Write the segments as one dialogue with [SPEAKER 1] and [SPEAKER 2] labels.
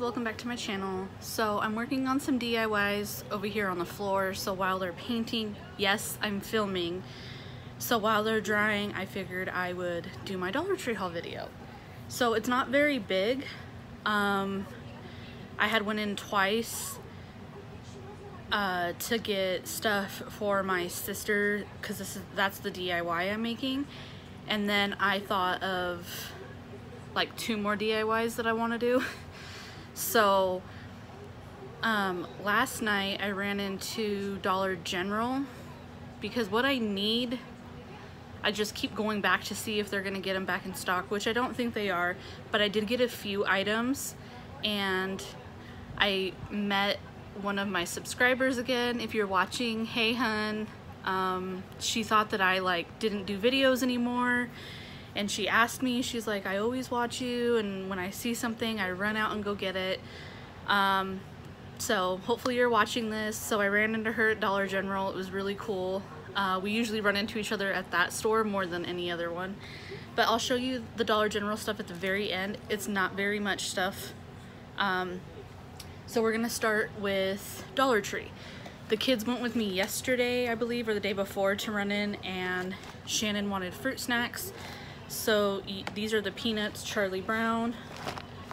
[SPEAKER 1] welcome back to my channel. So I'm working on some DIYs over here on the floor. So while they're painting, yes, I'm filming. So while they're drying, I figured I would do my Dollar Tree haul video. So it's not very big. Um, I had went in twice uh, to get stuff for my sister because this is that's the DIY I'm making. And then I thought of like two more DIYs that I want to do. So um, last night I ran into Dollar General because what I need, I just keep going back to see if they're gonna get them back in stock, which I don't think they are, but I did get a few items and I met one of my subscribers again. If you're watching, hey hun, um, she thought that I like didn't do videos anymore and she asked me she's like I always watch you and when I see something I run out and go get it. Um, so hopefully you're watching this. So I ran into her at Dollar General. It was really cool. Uh, we usually run into each other at that store more than any other one. But I'll show you the Dollar General stuff at the very end. It's not very much stuff. Um, so we're gonna start with Dollar Tree. The kids went with me yesterday I believe or the day before to run in and Shannon wanted fruit snacks so these are the peanuts Charlie Brown.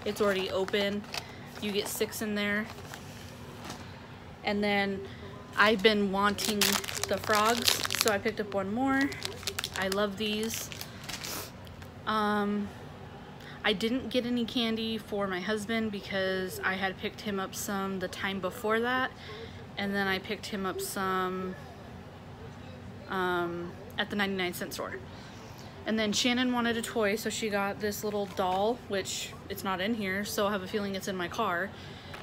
[SPEAKER 1] It's already open. You get six in there. And then I've been wanting the frogs, so I picked up one more. I love these. Um, I didn't get any candy for my husband because I had picked him up some the time before that. And then I picked him up some um, at the 99 cent store. And then Shannon wanted a toy, so she got this little doll, which it's not in here, so I have a feeling it's in my car.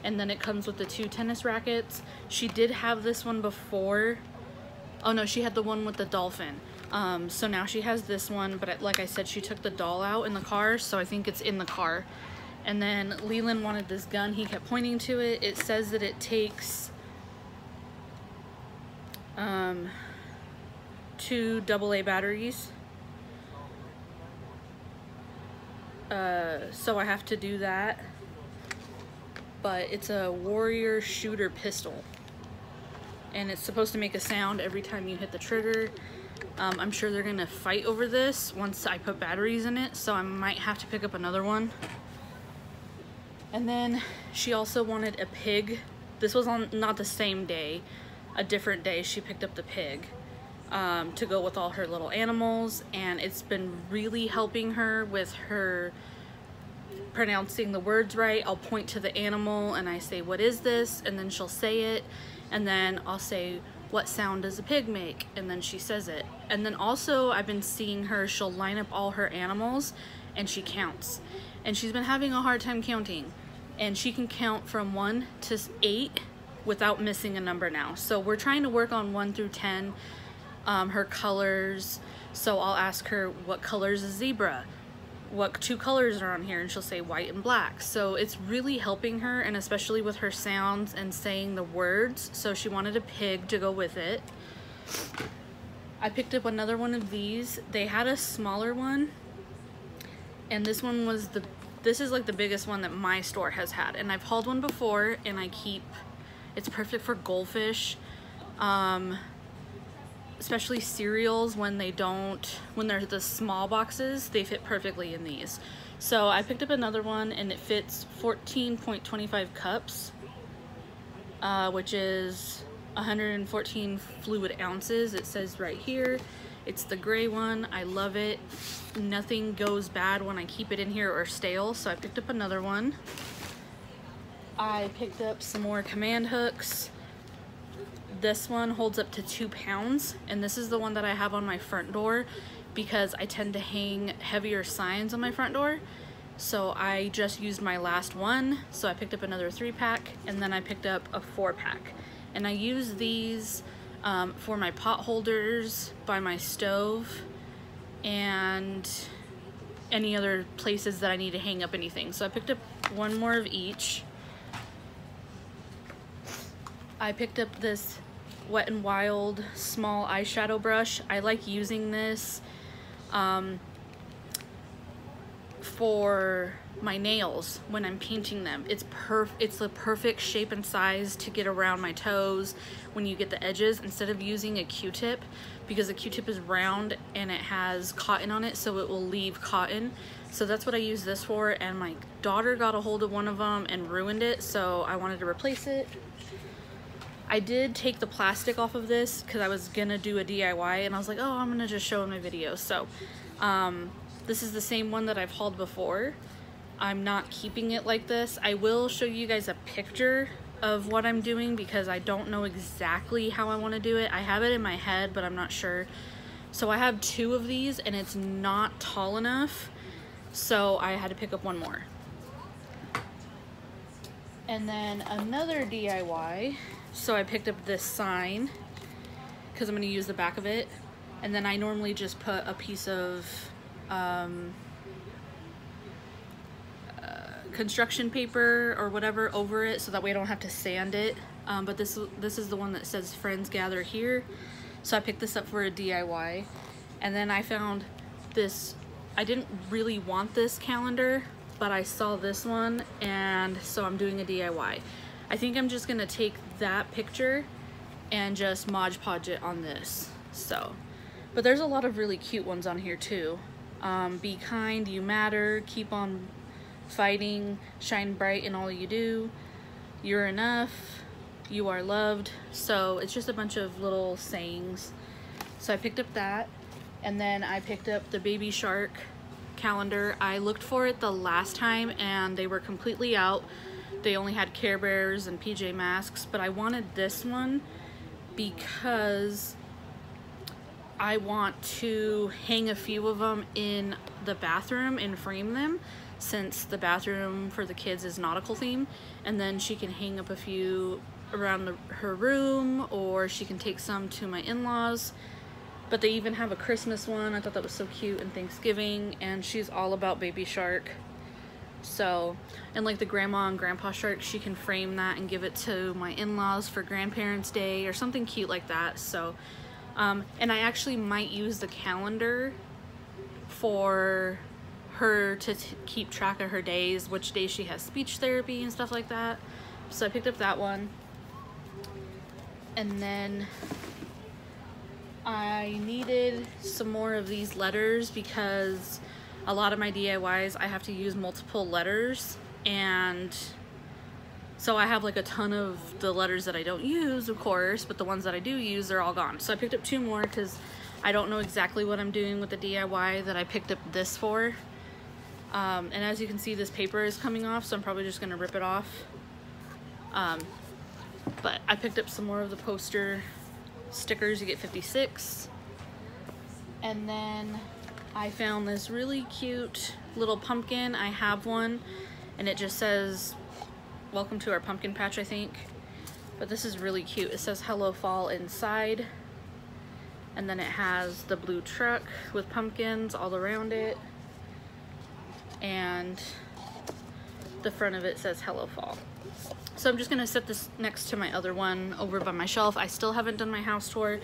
[SPEAKER 1] And then it comes with the two tennis rackets. She did have this one before. Oh no, she had the one with the dolphin. Um, so now she has this one, but like I said, she took the doll out in the car, so I think it's in the car. And then Leland wanted this gun. He kept pointing to it. It says that it takes um, two AA batteries Uh, so I have to do that. But it's a warrior shooter pistol. And it's supposed to make a sound every time you hit the trigger. Um, I'm sure they're gonna fight over this once I put batteries in it, so I might have to pick up another one. And then she also wanted a pig. This was on not the same day, a different day she picked up the pig um, to go with all her little animals and it's been really helping her with her pronouncing the words right. I'll point to the animal and I say, what is this? And then she'll say it. And then I'll say, what sound does a pig make? And then she says it. And then also I've been seeing her, she'll line up all her animals and she counts. And she's been having a hard time counting. And she can count from one to eight without missing a number now. So we're trying to work on one through 10 um, her colors. So I'll ask her, what color is a zebra? What two colors are on here? And she'll say white and black. So it's really helping her and especially with her sounds and saying the words. So she wanted a pig to go with it. I picked up another one of these. They had a smaller one and this one was the this is like the biggest one that my store has had and I've hauled one before and I keep it's perfect for goldfish um, especially cereals when they don't, when they're the small boxes, they fit perfectly in these. So I picked up another one and it fits 14.25 cups, uh, which is 114 fluid ounces. It says right here. It's the gray one. I love it. Nothing goes bad when I keep it in here or stale, so I picked up another one. I picked up some more command hooks. This one holds up to two pounds, and this is the one that I have on my front door because I tend to hang heavier signs on my front door. So I just used my last one, so I picked up another three pack, and then I picked up a four pack. And I use these um, for my pot holders by my stove and any other places that I need to hang up anything. So I picked up one more of each. I picked up this Wet n Wild small eyeshadow brush. I like using this um, for my nails when I'm painting them. It's perf it's the perfect shape and size to get around my toes when you get the edges instead of using a q-tip because a q-tip is round and it has cotton on it so it will leave cotton. So that's what I use this for and my daughter got a hold of one of them and ruined it so I wanted to replace it. I did take the plastic off of this because I was gonna do a DIY and I was like, oh, I'm gonna just show in my video. So um, this is the same one that I've hauled before. I'm not keeping it like this. I will show you guys a picture of what I'm doing because I don't know exactly how I want to do it. I have it in my head, but I'm not sure. So I have two of these and it's not tall enough. So I had to pick up one more. And then another DIY so I picked up this sign because I'm going to use the back of it. And then I normally just put a piece of um, uh, construction paper or whatever over it so that way I don't have to sand it. Um, but this, this is the one that says friends gather here. So I picked this up for a DIY. And then I found this, I didn't really want this calendar, but I saw this one and so I'm doing a DIY. I think I'm just gonna take that picture and just Mod Podge it on this. So, but there's a lot of really cute ones on here too. Um, be kind, you matter, keep on fighting, shine bright in all you do, you're enough, you are loved. So it's just a bunch of little sayings. So I picked up that and then I picked up the Baby Shark calendar. I looked for it the last time and they were completely out they only had Care Bears and PJ Masks, but I wanted this one because I want to hang a few of them in the bathroom and frame them since the bathroom for the kids is nautical theme and then she can hang up a few around the, her room or she can take some to my in-laws. But they even have a Christmas one. I thought that was so cute and Thanksgiving and she's all about baby shark so, and like the grandma and grandpa shark, she can frame that and give it to my in-laws for grandparents day or something cute like that. So, um, and I actually might use the calendar for her to keep track of her days, which days she has speech therapy and stuff like that. So I picked up that one. And then I needed some more of these letters because a lot of my DIYs I have to use multiple letters and so I have like a ton of the letters that I don't use of course but the ones that I do use are all gone. So I picked up two more because I don't know exactly what I'm doing with the DIY that I picked up this for. Um, and as you can see this paper is coming off so I'm probably just gonna rip it off. Um, but I picked up some more of the poster stickers you get 56 and then I found this really cute little pumpkin. I have one and it just says, welcome to our pumpkin patch, I think. But this is really cute. It says hello fall inside. And then it has the blue truck with pumpkins all around it. And the front of it says hello fall. So I'm just gonna set this next to my other one over by my shelf. I still haven't done my house tour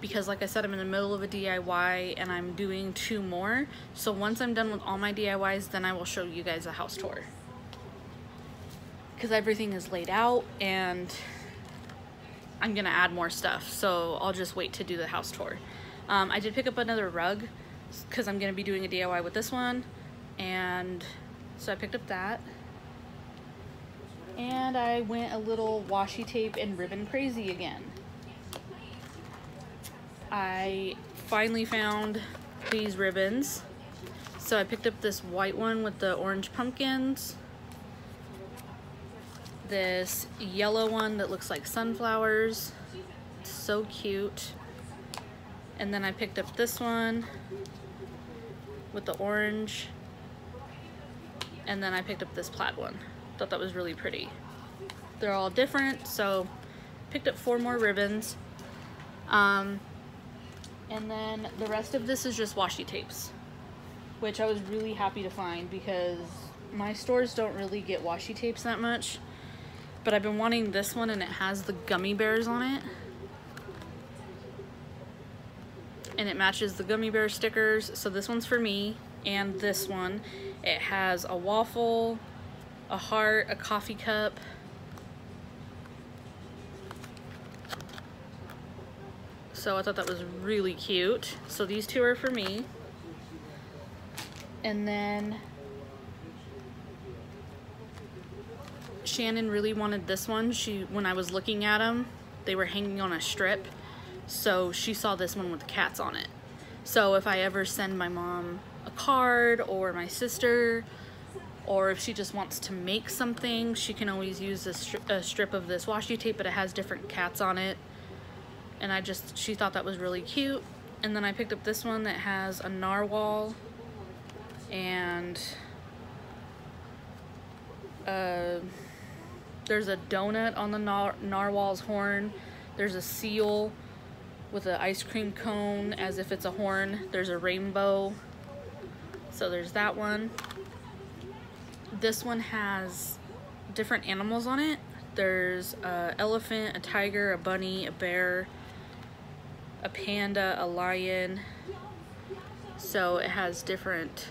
[SPEAKER 1] because like I said, I'm in the middle of a DIY and I'm doing two more. So once I'm done with all my DIYs, then I will show you guys a house tour. Because everything is laid out and I'm gonna add more stuff. So I'll just wait to do the house tour. Um, I did pick up another rug because I'm gonna be doing a DIY with this one. And so I picked up that. And I went a little washi tape and ribbon crazy again. I finally found these ribbons. So I picked up this white one with the orange pumpkins. This yellow one that looks like sunflowers. so cute. And then I picked up this one with the orange. And then I picked up this plaid one. Thought that was really pretty. They're all different, so picked up four more ribbons. Um, and then the rest of this is just washi tapes, which I was really happy to find because my stores don't really get washi tapes that much. But I've been wanting this one and it has the gummy bears on it. And it matches the gummy bear stickers. So this one's for me and this one. It has a waffle, a heart, a coffee cup, So I thought that was really cute. So these two are for me. And then Shannon really wanted this one. She, when I was looking at them, they were hanging on a strip. So she saw this one with the cats on it. So if I ever send my mom a card or my sister, or if she just wants to make something, she can always use a, stri a strip of this washi tape, but it has different cats on it and I just, she thought that was really cute. And then I picked up this one that has a narwhal and uh, there's a donut on the nar narwhal's horn. There's a seal with an ice cream cone as if it's a horn. There's a rainbow. So there's that one. This one has different animals on it. There's a elephant, a tiger, a bunny, a bear, a panda, a lion. So it has different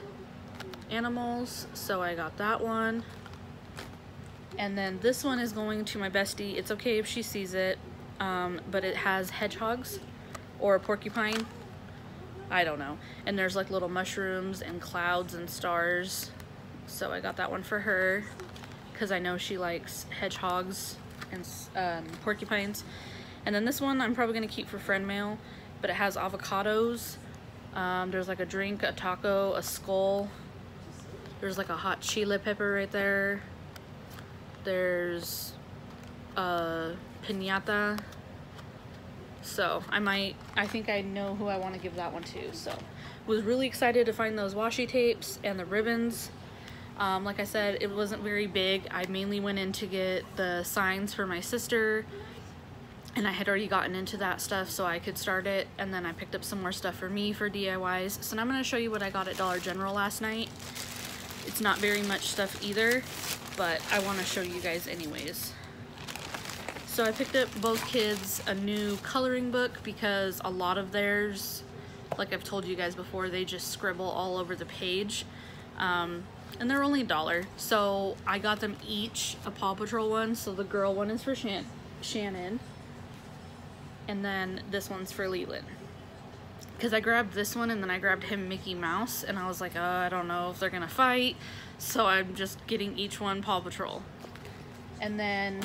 [SPEAKER 1] animals. So I got that one. And then this one is going to my bestie. It's okay if she sees it, um, but it has hedgehogs or a porcupine. I don't know. And there's like little mushrooms and clouds and stars. So I got that one for her because I know she likes hedgehogs and um, porcupines. And then this one I'm probably to keep for friend mail, but it has avocados. Um, there's like a drink, a taco, a skull. There's like a hot chili pepper right there. There's a pinata. So I might, I think I know who I want to give that one to. So was really excited to find those washi tapes and the ribbons. Um, like I said, it wasn't very big. I mainly went in to get the signs for my sister and I had already gotten into that stuff so I could start it. And then I picked up some more stuff for me for DIYs so now I'm going to show you what I got at Dollar General last night. It's not very much stuff either but I want to show you guys anyways. So I picked up both kids a new coloring book because a lot of theirs like I've told you guys before they just scribble all over the page. Um, and they're only a dollar. So I got them each a Paw Patrol one. So the girl one is for Shan Shannon and then this one's for Leland. Because I grabbed this one and then I grabbed him Mickey Mouse and I was like, oh, I don't know if they're gonna fight. So I'm just getting each one Paw Patrol. And then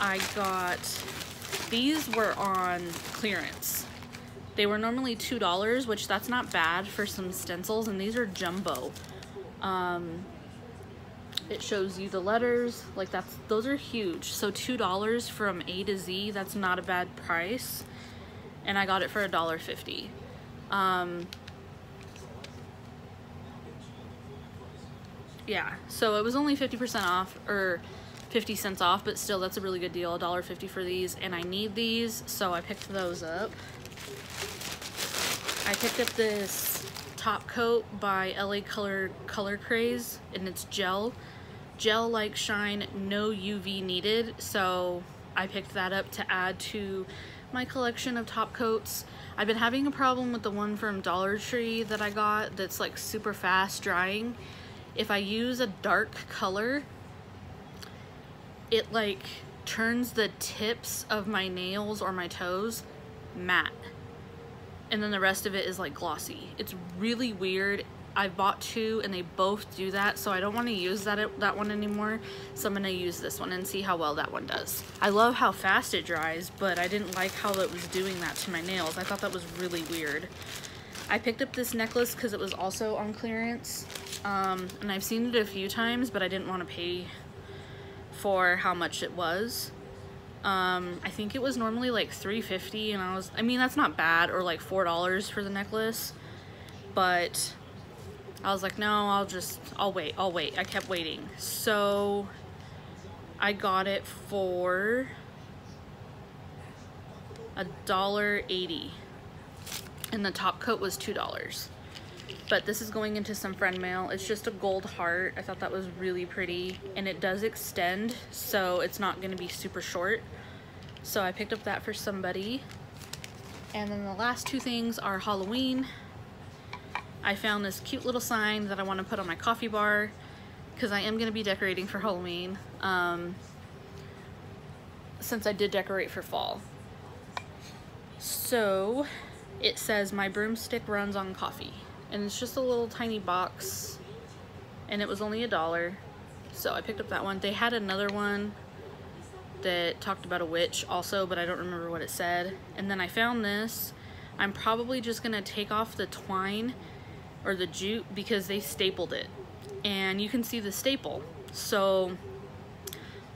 [SPEAKER 1] I got, these were on clearance. They were normally $2, which that's not bad for some stencils, and these are jumbo. Um, it shows you the letters like that's those are huge. So two dollars from a to z that's not a bad price. And i got it for a dollar fifty. Um yeah so it was only 50 percent off or 50 cents off but still that's a really good deal a dollar 50 for these. And i need these so i picked those up. I picked up this top coat by la color color craze and it's gel gel-like shine, no UV needed. So I picked that up to add to my collection of top coats. I've been having a problem with the one from Dollar Tree that I got that's like super fast drying. If I use a dark color, it like turns the tips of my nails or my toes matte. And then the rest of it is like glossy. It's really weird. I bought two and they both do that so I don't want to use that that one anymore so I'm going to use this one and see how well that one does. I love how fast it dries but I didn't like how it was doing that to my nails. I thought that was really weird. I picked up this necklace because it was also on clearance um, and I've seen it a few times but I didn't want to pay for how much it was. Um, I think it was normally like 3.50 and I was, I mean that's not bad or like $4 for the necklace but I was like, no, I'll just, I'll wait, I'll wait. I kept waiting. So I got it for a dollar eighty and the top coat was two dollars. But this is going into some friend mail. It's just a gold heart. I thought that was really pretty and it does extend so it's not going to be super short. So I picked up that for somebody. And then the last two things are Halloween I found this cute little sign that I want to put on my coffee bar because I am going to be decorating for Halloween um, since I did decorate for fall. So it says my broomstick runs on coffee and it's just a little tiny box and it was only a dollar so I picked up that one. They had another one that talked about a witch also but I don't remember what it said and then I found this. I'm probably just gonna take off the twine or the jute because they stapled it. And you can see the staple. So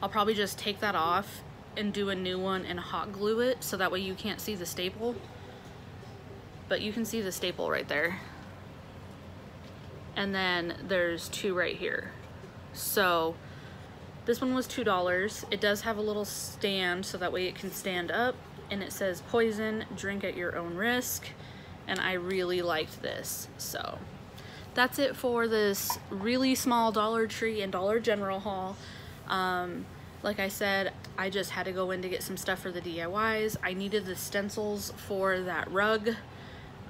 [SPEAKER 1] I'll probably just take that off and do a new one and hot glue it so that way you can't see the staple. But you can see the staple right there. And then there's two right here. So this one was two dollars. It does have a little stand so that way it can stand up. And it says poison drink at your own risk and I really liked this so. That's it for this really small Dollar Tree and Dollar General haul. Um, like I said I just had to go in to get some stuff for the DIYs I needed the stencils for that rug.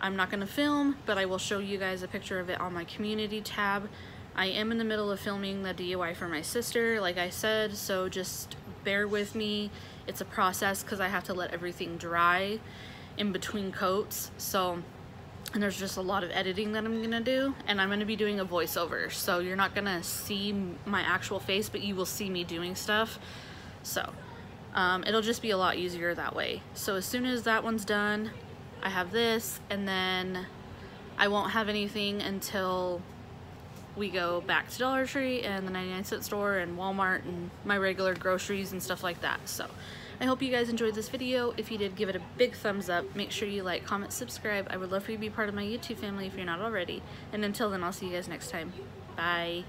[SPEAKER 1] I'm not gonna film but I will show you guys a picture of it on my community tab. I am in the middle of filming the DIY for my sister like I said so just bear with me. It's a process because I have to let everything dry in between coats so and there's just a lot of editing that I'm gonna do and I'm gonna be doing a voiceover so you're not gonna see my actual face but you will see me doing stuff so um, it'll just be a lot easier that way. So as soon as that one's done I have this and then I won't have anything until we go back to Dollar Tree and the 99 cent store and Walmart and my regular groceries and stuff like that so I hope you guys enjoyed this video. If you did, give it a big thumbs up. Make sure you like, comment, subscribe. I would love for you to be part of my YouTube family if you're not already. And until then, I'll see you guys next time. Bye.